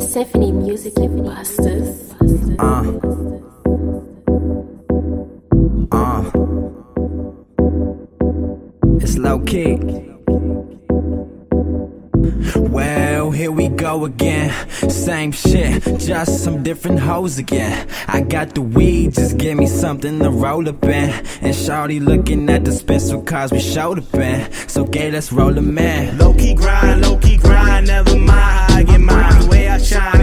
Symphony music, you busters. Uh. Uh. It's low key. here we go again. Same shit, just some different hoes again. I got the weed, just give me something to roll up in. And shawty looking at the Spencer cause we showed up in. So gay, let's roll a man Low-key grind, low-key grind, never mind I get mine, the way I shine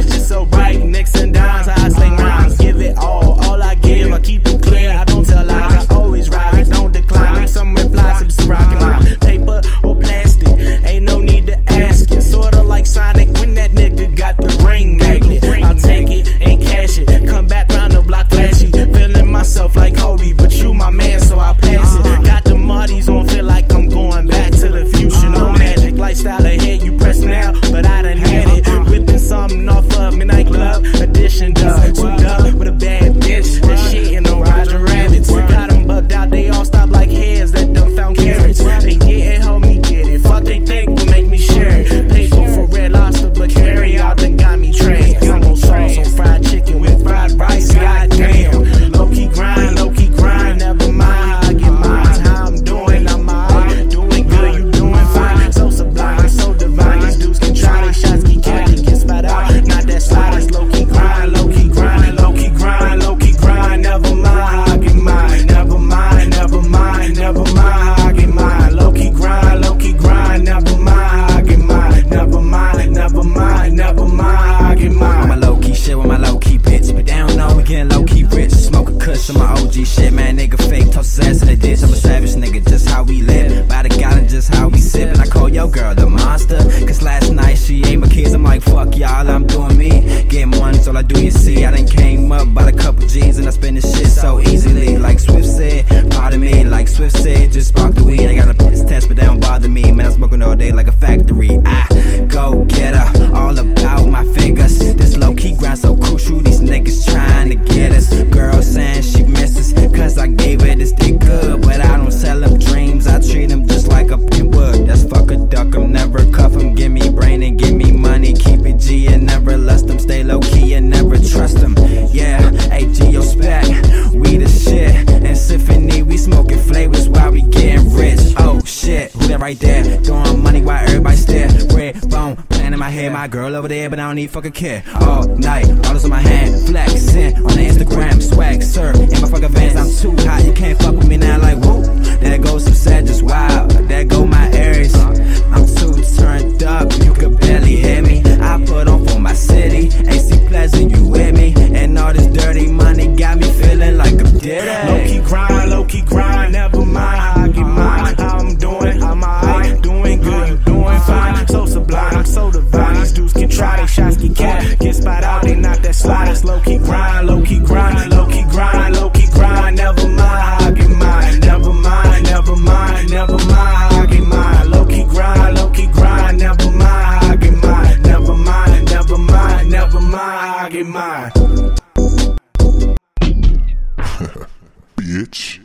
some my OG shit, man. Nigga fake, toss ass in the ditch. I'm a savage nigga, just how we live. By the gallon, just how we sip. And I call your girl the monster. Cause last night she ate my kids. I'm like, fuck y'all, I'm doing me. Getting money's all I do, you see. I done came up, bought a couple jeans, and I spend this shit so easily. Like Swift said, pardon me. Like Swift said, just spark the weed. I got a piss test, but they don't bother me. Man, I'm smoking all day like a factory. I go get her. right there. Throwing money while everybody stare. Red phone, plan in my head. My girl over there, but I don't need fucking care. All night, all this on my hand. Flexing on the Instagram. Swag, sir. In my fucking vans, I'm too hot. You can't fuck with me now, like, whoop. bitch.